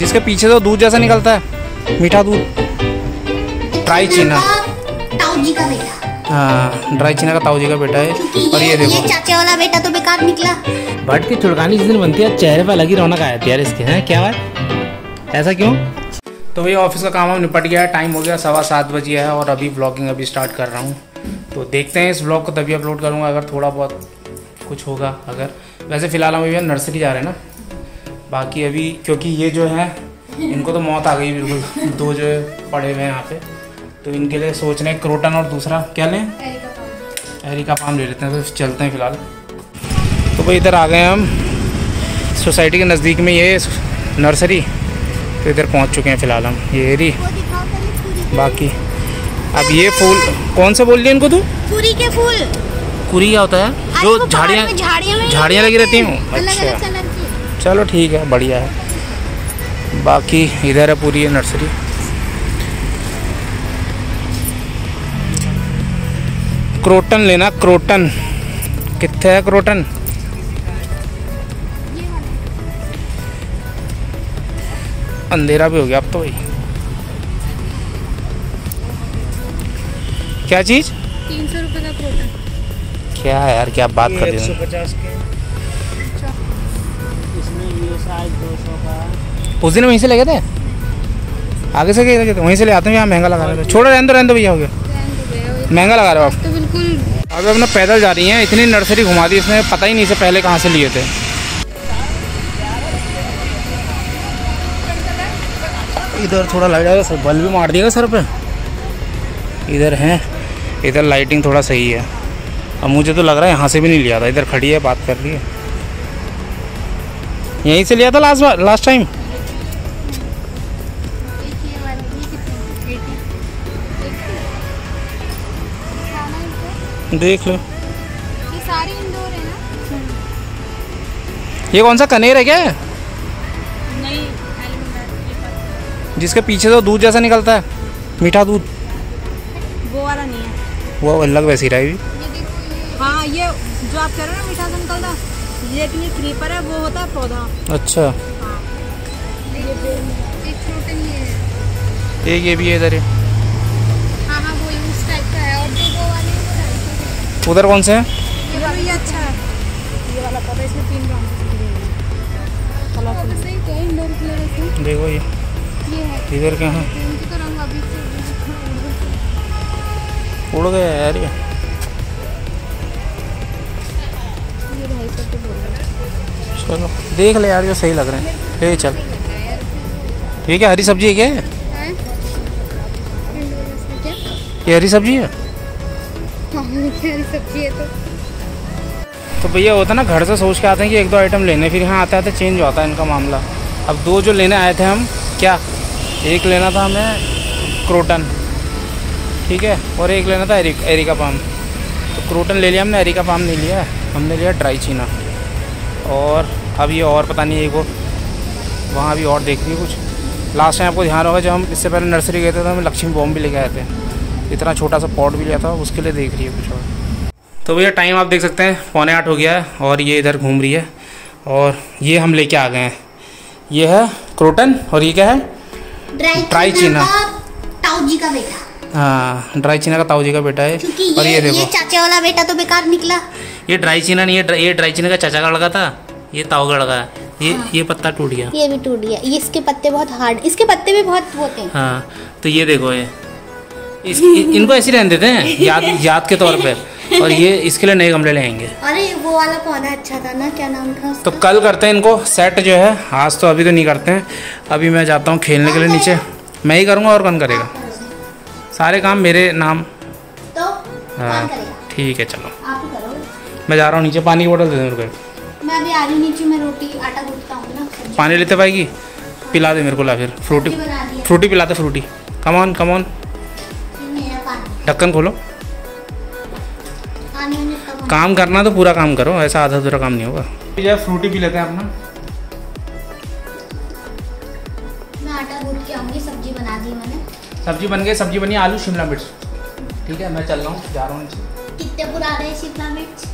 जिसके पीछे तो दूध जैसा निकलता है मीठा दूध। ड्राई चीना हाँ ड्राई चीना का ताऊ जी का बेटा है। और ये ये, देखो। ये चाचा वाला बेटा तो बेकार निकला। बट की चुड़कानी जिस दिन बनती है चेहरे पर अलग ही रौनक आया जाती है यार इसके हैं? क्या बात? ऐसा क्यों? तो भैया ऑफ़िस का काम हम निपट गया है टाइम हो गया सवा सात बजे है और अभी ब्लॉगिंग अभी स्टार्ट कर रहा हूँ। तो देखते हैं इस ब्लॉग को तभी अपलोड करूँगा अगर थोड़ा बहुत कुछ होगा अगर। वैसे फ़िलहाल हम अभी नर्सरी जा रहे हैं ना। बाकी अभी क्योंकि ये जो है इनको तो मौत आ गई बिल्कुल। दो जो पड़े हुए हैं यहाँ पे। तो इनके लिए सोच रहे हैं क्रोटन और दूसरा क्या लें? एरिका पाम ले लेते हैं तो चलते हैं फ़िलहाल। तो भाई इधर आ गए हम। सोसाइटी के नज़दीक में ये नर्सरी। तो इधर पहुँच चुके हैं फ़िलहाल हम। ये एरी। बाकी। अब ये फूल कौन सा बोल दिया इनको तू? कुरी के फूल। कुरी क्या होता है? जो झाड़ियाँ झाड़ियाँ लगी रहती हैं। अच्छा। चलो ठीक है बढ़िया है। बाकी इधर है पूरी नर्सरी। क्रोटन लेना क्रोटन। कितने है क्रोटन? अंधेरा भी हो गया अब तो भाई। क्या चीज़? तीन सौ रुपये का क्रोटन। क्या है यार क्या बात कर रही हो? पचास के। इसमें ये साइज़ दो सौ का। उस दिन वहीं से ले गए थे? आगे से गए थे? वहीं से ले आते हैं यहाँ महँगा लगा रहे थे। छोड़ो रहने दो रहने दो भैया हो गया। महँगा लगा रहे हो आप। तो बिल्कुल। अभी अपना पैदल जा रही हैं इतनी नर्सरी घुमा दी इसने पता ही नहीं से पहले कहाँ से लिए थे। इधर थोड़ा लाइट आएगा सर बल्ब भी मार दिएगा सर पे? इधर है इधर लाइटिंग थोड़ा सही है। अब मुझे तो लग रहा है यहाँ से भी नहीं लिया था। इधर खड़ी है बात कर रही है। यहीं से लिया था लास्ट बार लास्ट टाइम देख लो। ये सारे इंडोर है ना ये कौन सा कनेर है क्या? नहीं जिसके पीछे तो दूध जैसा निकलता है मीठा दूध। वो वाला नहीं है। वो अलग वैसी रही हाँ ये जो आप कह रहे हो ना मीठा सा निकलता लेकिन ये क्रीपर है वो होता है पौधा। अच्छा। एक ये ये भी है इधर हाँ। हाँ वो उस टाइप का है और जो वो वाले हैं, वो ढाई सौ के। उधर कौन से हैं? ये वाला ये अच्छा है। ये वाला पौधा इसमें तीन रंग है। देखो ये। इधर हैं। तो उड़ गया यार ये। चलो। देख ले यार जो सही लग रहे हैं। ले चल। ये क्या हरी सब्ज़ी है क्या ये? हैं। हरी सब्ज़ी है? हाँ हरी सब्ज़ी है तो। तो भैया होता है ना घर से सोच के आते हैं कि एक दो आइटम लेने फिर यहाँ आते आते चेंज होता है इनका मामला। अब दो जो लेने आए थे हम क्या? एक लेना था हमें क्रोटन। ठीक है? और एक लेना था एरिक, एरिका पाम। तो क्रोटन ले लिया हमने एरिका पाम नहीं लिया हमने लिया ड्राई चीना और अब ये और पता नहीं एक वो वहाँ भी और देख रही है कुछ। लास्ट टाइम आपको ध्यान होगा जब हम इससे पहले नर्सरी गए थे तो हम लक्ष्मी बॉम्ब भी लेके आए थे। इतना छोटा सा पॉट भी लिया था उसके लिए देख रही है कुछ और। तो भैया टाइम आप देख सकते हैं पौने आठ हो गया है और ये इधर घूम रही है और ये हम लेके आ गए हैं। ये है क्रोटन और ये क्या है? ड्राई चीना। ताऊ जी का बेटा। हाँ ड्राई चीना का ताऊ जी का बेटा है। और ये ये ये देखो चाचा वाला बेटा तो बेकार निकला। ये ड्राई चीना नहीं है ये ड्राई चीना का चाचा का लड़का था। ये ताऊ का लगा है। ये ये पत्ता टूट गया। ये भी टूट गया। ये इसके पत्ते बहुत हार्ड इसके पत्ते भी बहुत होते हैं। हाँ तो ये देखो ये। इस, इनको ऐसे रहने देते हैं याद याद के तौर पे और ये इसके लिए नए गमले ले आएँगे। अरे वो वाला पौधा अच्छा था ना? क्या नाम था तो कल करते हैं इनको। सेट जो है आज तो अभी तो नहीं करते हैं। अभी मैं जाता हूँ खेलने के लिए नीचे। मैं ही करूँगा और कौन करेगा? सारे काम मेरे नाम। तो हाँ ठीक है चलो। आप ही करो। मैं जा रहा हूँ नीचे पानी की बोतल दे दे को। मैं अभी आ रही नीचे मैं रोटी आटा गूंथता हूँ ना। पानी लेते पाएगी? पिला दे मेरे को ला फिर। फ्रूटी सब्ज़ी बना दिया। फ्रूटी पिलाते Frooti. Come on come on ढक्कन खोलो। कम करना तो पूरा काम करो ऐसा आधा अधूरा काम नहीं होगा। फ्रूटी पी लेते हैं अपना। मैं आटा गूंथ के आऊँगी सब्ज़ी बना दी सब्ज़ी बन गई सब्ज़ी बनी आलू शिमला मिर्च। ठीक है मैं चल रहा हूँ जा रहा हूँ कितने पुराने शिमला मिर्च?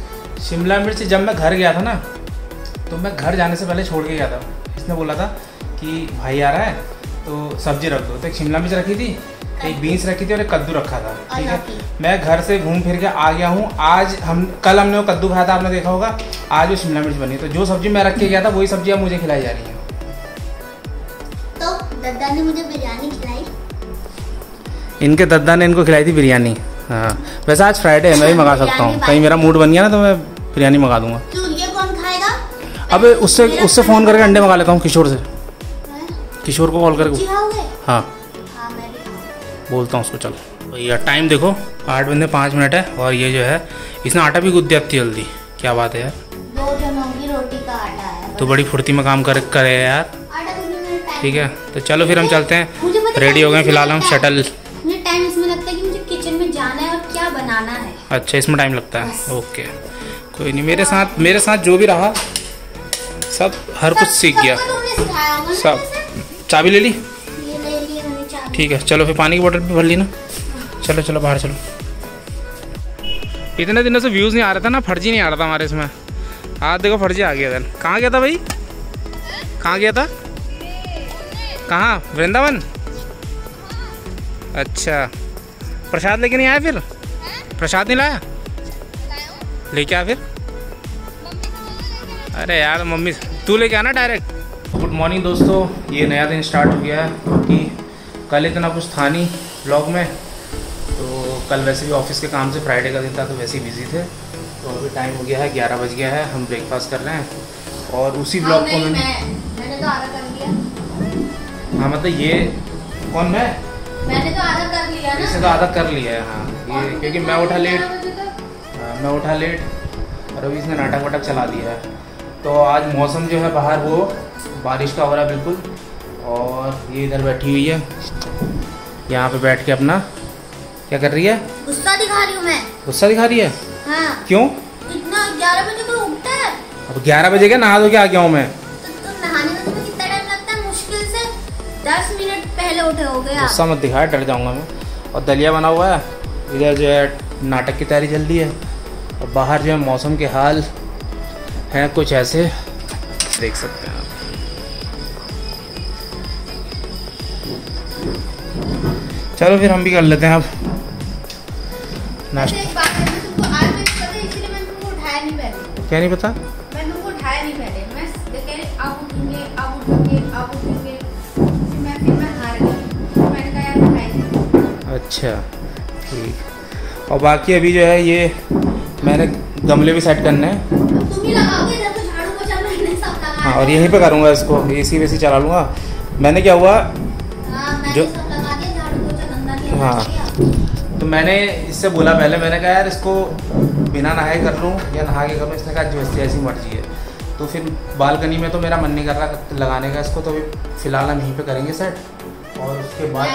शिमला मिर्च जब मैं घर गया था ना तो मैं घर जाने से पहले छोड़ के गया था। इसने बोला था कि भाई आ रहा है तो सब्ज़ी रख दो। तो एक शिमला मिर्च रखी थी एक बीन्स रखी थी और एक कद्दू रखा था। ठीक है? मैं घर से घूम फिर के आ गया हूँ। आज हम कल हमने वो कद्दू खाया था आपने देखा होगा। आज वो शिमला मिर्च बनी। तो जो सब्ज़ी मैं रख के गया था वही सब्ज़ी अब मुझे खिलाई जा रही है। तो दादा ने मुझे बिरयानी खिलाई? इनके दद्दा ने इनको खिलाई थी बिरयानी। हाँ। वैसे आज फ्राइडे है मैं भी मंगा सकता हूँ। कहीं मेरा मूड बन गया ना तो मैं बिरयानी मंगा दूँगा। अब उससे उससे फ़ोन करके अंडे मंगा लेता हूँ किशोर से। किशोर को कॉल करके। हाँ। हाँ बोलता हूँ उसको चल। भैया टाइम देखो। आठ बजे पाँच मिनट है और ये जो है इसने आटा भी गुद दिया इतनी जल्दी। क्या बात है यार। दो जनों की रोटी का आटा है। तो बड़ी फुर्ती में काम कर करे यार। टाइम ठीक है तो चलो फिर हम चलते हैं। रेडी हो गए फ़िलहाल हम। शटल टाइम इसमें लगता है कि मुझे किचन में जाना है और क्या बनाना है। अच्छा इसमें टाइम लगता है। ओके कोई नहीं मेरे साथ मेरे साथ जो भी रहा सब, हर कुछ सीख गया। सब? चाबी ले ली? ठीक है, चलो फिर पानी की बोतल भी भर ली ना। चलो चलो, बाहर चलो। इतने दिनों से व्यूज़ नहीं आ रहा था ना, फर्जी नहीं आ रहा था हमारे इसमें। आज देखो, फर्जी आ गया था कहाँ गया था भाई? कहाँ गया था? कहाँ? वृंदावन? अच्छा। प्रसाद लेके नहीं आया फिर? प्रसाद नहीं लाया? लेके आया फिर? अरे यार मम्मी तू लेके आना डायरेक्ट गुड मॉर्निंग दोस्तों ये नया दिन स्टार्ट हो गया है क्योंकि कल इतना कुछ था नहीं ब्लॉग में। तो कल वैसे भी ऑफ़िस के काम से फ्राइडे का दिन था तो वैसे ही बिज़ी थे। तो अभी टाइम हो गया है ग्यारह बज गया है हम ब्रेकफास्ट कर रहे हैं। और उसी हाँ, ब्लॉग को मैंने मैं मैंने तो आधा हाँ मतलब ये कौन मैं? मैंने तो आधा कर लिया ना। इससे तो आदत कर लिया है हाँ। ये क्योंकि मैं उठा लेट हाँ, मैं उठा लेट और अभी इसने नाटक वाटक चला दिया है। तो आज मौसम जो है बाहर वो बारिश का हो रहा है बिल्कुल। और ये इधर बैठी हुई है। यहाँ पे बैठ के अपना क्या कर रही है? गुस्सा दिखा रही हूँ मैं। गुस्सा दिखा रही है? हाँ। क्यों? इतना ग्यारह बजे को उठता है। अब ग्यारह बजे के नहा धो के आ गया हूँ मैं। तो में तुम्हें कितना टाइम लगता है? मुश्किल से दस मिनट पहले उठे हो गुस्सा मत दिखाया डर जाऊँगा मैं। और दलिया बना हुआ है। इधर जो है नाटक की तैयारी चल रही है। और बाहर जो है मौसम के हाल हैं कुछ ऐसे। देख सकते हैं आप। चलो फिर हम भी कर लेते हैं अब। नाश्ता क्या नहीं पता? अच्छा ठीक। और बाकी अभी जो है ये मैंने गमले भी सेट करने ही। हाँ और यहीं पे करूँगा इसको एसी वेसी चला लूँगा। मैंने क्या हुआ? हाँ मैंने जो- हाँ। तो मैंने इससे बोला पहले मैंने कहा यार इसको बिना नहाए कर लूँ या नहा के करूँ इसने कहा जैसी जैसी मर्ज़ी है। तो फिर बालकनी में तो मेरा मन नहीं कर रहा लगाने का इसको तो अभी फ़िलहाल हम यहीं पे करेंगे सेट। और उसके बाद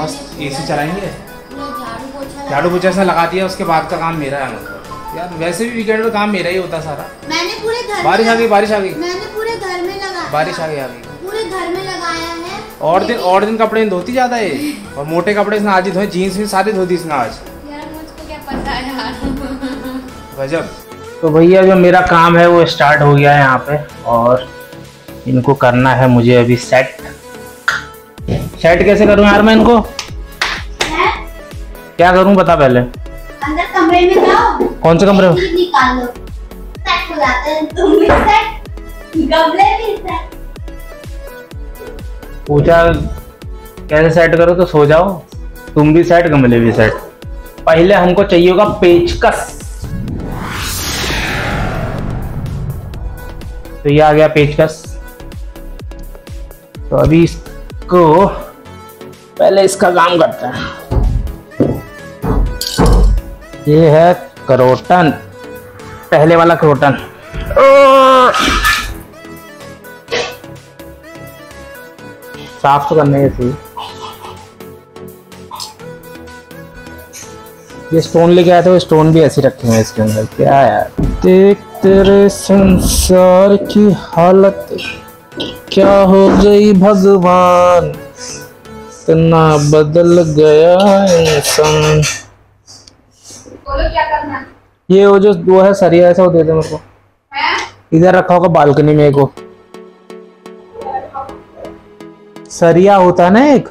मस्त मैंने- एसी चलाएँगे। पूरा झाड़ू पोछा से लगा दिया उसके बाद का काम मेरा है मतलब। यार वैसे भी वीकेंड में काम मेरा ही होता सारा। मैंने पूरे घर बारिश आ गई बारिश आ गई। मैंने पूरे घर में लगाया बारिश आ गई अभी। पूरे घर में लगाया है। और दिन और दिन कपड़े धोती ज़्यादा है? और मोटे कपड़े इसने आज ही धोए जीन्स भी सारी धोती इसने आज। यार मुझको क्या पता यार। गजब। तो भैया जो मेरा काम है वो स्टार्ट हो गया है यहाँ पे और इनको करना है मुझे अभी सेट सेट कैसे करूँ यार मैं इनको? हैं? क्या करूँ बता पहले। अंदर कमरे में जाओ। कौन से कमरे में? निकालो। सेट हो जाते हैं। तुम भी सेट गमले भी पूछा कैसे सेट करो तो सो जाओ। तुम भी सेट गमले भी सेट पहले हमको चाहिए होगा पेचकस। तो ये आ गया पेचकस। तो अभी इसको पहले इसका काम करते हैं। ये है करोटन। पहले वाला करोटन। साफ़ तो करने के सही ये स्टोन लेके आया था वो स्टोन भी ऐसे रखे हुए हैं इसके अंदर। क्या यार? देख तेरे संसार की हालत क्या हो गई भगवान? इतना बदल गया इंसान। बोलो क्या करना ये वो जो वो है सरिया ऐसा वो दे दे मेरे को। इधर रखा होगा बालकनी में एक सरिया होता है ना एक?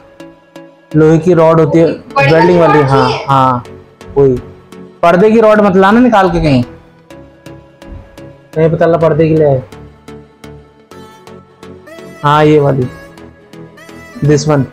लोहे की रॉड होती है वेल्डिंग वाली हाँ हाँ वही। पर्दे की रॉड मत लाना निकाल के कहीं। नहीं पता ला पर्दे के लिए हाँ ये वाली। दिस वन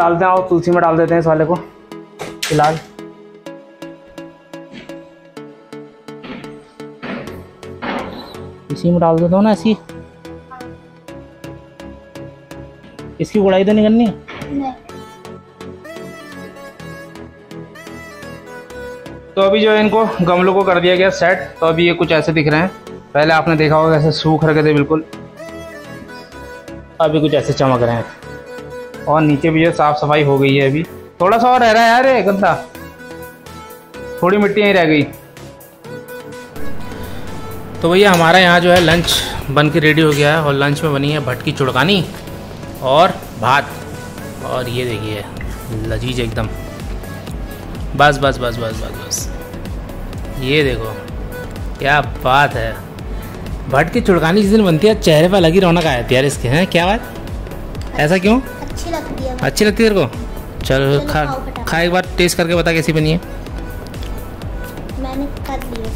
डालते हैं और तुलसी में डाल देते हैं इस वाले को फ़िलहाल। इसी में डाल देता हूँ ना ऐसी। इसकी गुड़ाई तो नहीं करनी? तो अभी जो है इनको गमलों को कर दिया गया सेट तो अभी ये कुछ ऐसे दिख रहे हैं। पहले आपने देखा होगा ऐसे सूख रखे थे बिल्कुल। अभी कुछ ऐसे चमक रहे हैं। और नीचे भी जो साफ़ सफ़ाई हो गई है अभी। थोड़ा सा और रह रहा है यार गंदा। थोड़ी मिट्टी यहीं रह गई। तो भैया, हमारा यहाँ जो है लंच बन के रेडी हो गया है और लंच में बनी है भटकी चुड़कानी और भात। और ये देखिए, लजीज एकदम। बस बस बस बस बस बस। ये देखो, क्या बात है। भटकी चुड़कानी जिस दिन बनती है, चेहरे पर अलग ही रौनक आ जाती है यार इसके, हैं? क्या बात? ऐसा क्यों? अच्छी लगती है अच्छी लगती है तेरे को? चलो खा खाओ खा एक बार टेस्ट करके बता कैसी बनी है। मैंने कर लिया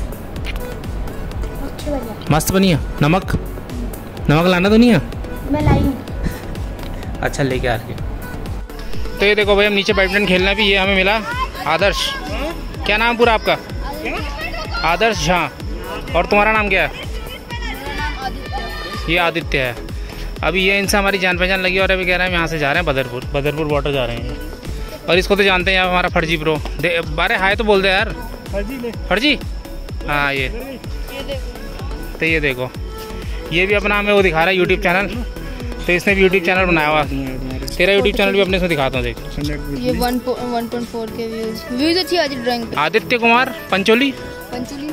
अच्छी मस्त बनी है। नमक? नमक लाना तो नहीं है? मैं लाई अच्छा लेके आ रही तो ये देखो भाई हम नीचे बैडमिंटन खेलना भी ये हमें मिला। आदर्श। क्या नाम पूरा आपका? आदर्श झा और तुम्हारा नाम क्या है? ये आदित्य है। अभी ये इनसे हमारी जान पहचान लगी और अभी कह रहे हैं हम यहाँ से जा रहे हैं बदरपुर। बदरपुर वाटर जा रहे हैं। और इसको तो जानते हैं आप हमारा फर्जी प्रो दे बारे हाय तो बोल दे यार। फर्जी हाँ ये। तो ये देखो। ये भी अपना हमें वो दिखा रहा है यूट्यूब चैनल तो इसने भी यूट्यूब चैनल बनाया हुआ। तेरा यूट्यूब चैनल भी अपने इसमें दिखाता हूँ देख। ये 1.4 के व्यूज़ व्यूज़ अच्छी आती ड्राइंग पे। आदित्य कुमार पंचोली। पंचुली।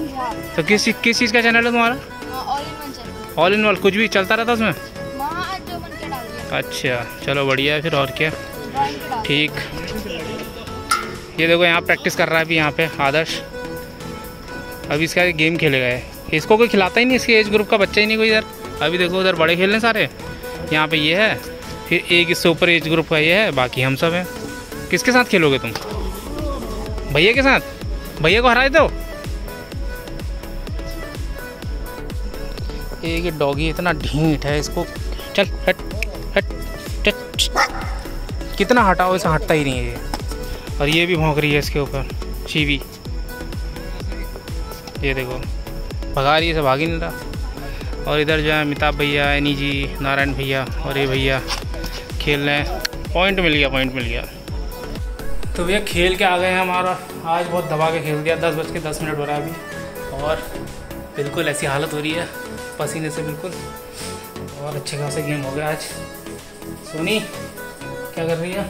तो किस किस चीज़ का चैनल है तुम्हारा? All in one all in all कुछ भी चलता रहता उसमें? अच्छा चलो बढ़िया है फिर और क्या? ठीक। ये देखो यहाँ प्रैक्टिस कर रहा है अभी यहाँ पे, आदर्श। अभी इसका गेम खेलेगा है इसको कोई खिलाता ही नहीं, इसके एज ग्रुप का बच्चा ही नहीं कोई इधर। अभी देखो उधर बड़े खेल रहे सारे। यहाँ पे ये है, फिर एक इससे ऊपर एज ग्रुप का ये है, बाकी हम सब हैं। किसके साथ खेलोगे तुम? भैया के साथ? भैया को हरा दो। एक डॉगी इतना ढीठ है इसको। चल, हट। कितना हटाओ इसे हटता ही नहीं है ये। और ये भी भौंक रही है इसके ऊपर, चीवी। ये देखो, भगा रही है इसे भाग नहीं रहा। और इधर जो है, अमिताभ भैया एनी जी नारायण भैया और ये भैया खेल रहे हैं। पॉइंट मिल गया पॉइंट मिल गया। तो भैया, खेल के आ गए हैं हमारा। आज बहुत दबा के खेल दिया, दस बज के दस मिनट हो रहा है अभी। और बिल्कुल ऐसी हालत हो रही है, पसीने से बिल्कुल। और अच्छे खासे गेम हो गया आज। सोनी, क्या कर रही है?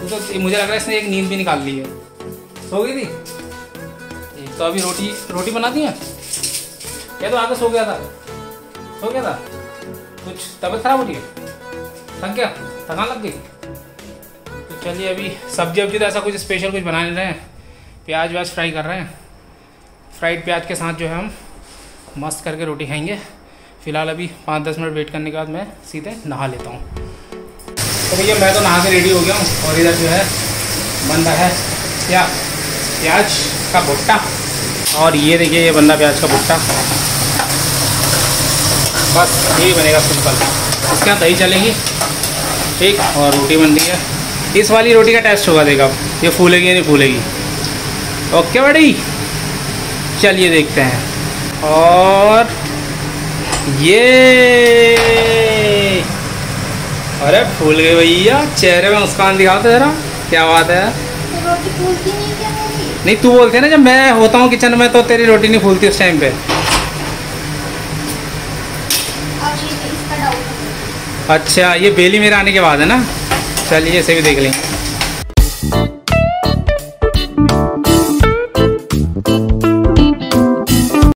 तू मुझे लग रहा है इसने एक नींद भी निकाल ली है। सो गई थी? तो अभी रोटी रोटी बना दी है? क्या तो आके सो गया था? सो गया था? कुछ तबीयत खराब हो रही है? थक गया? थकान लग गई? तो चलिए अभी सब्ज़ी वब्जी तो ऐसा कुछ स्पेशल कुछ बना नहीं रहे हैं। प्याज व्याज फ्राई कर रहे हैं। फ्राइड प्याज के साथ जो है हम मस्त करके रोटी खाएँगे। फ़िलहाल अभी पाँच दस मिनट वेट करने के बाद मैं सीधे नहा लेता हूँ। तो भैया, मैं तो नहा के रेडी हो गया हूँ और इधर जो है बन रहा है क्या? प्याज का भुट्टा। और ये देखिए, ये बंदा प्याज का भुट्टा। बस, यही बनेगा सिंपल। इसके यहाँ दही चलेगी। ठीक, और रोटी बन रही है। इस वाली रोटी का टेस्ट होगा, देखा। ये फूलेगी या नहीं फूलेगी? ओके बड़ी चलिए देखते हैं। और ये। अरे फूल गए भैया चेहरे में मुस्कान दिखाओ तो जरा क्या बात है? नहीं नहीं तू बोलते ना जब मैं होता हूँ किचन में तो तेरी रोटी नहीं फूलती उस टाइम पे। अच्छा ये बेली मेरे आने के बाद है ना? चलिए इसे भी देख लेंगे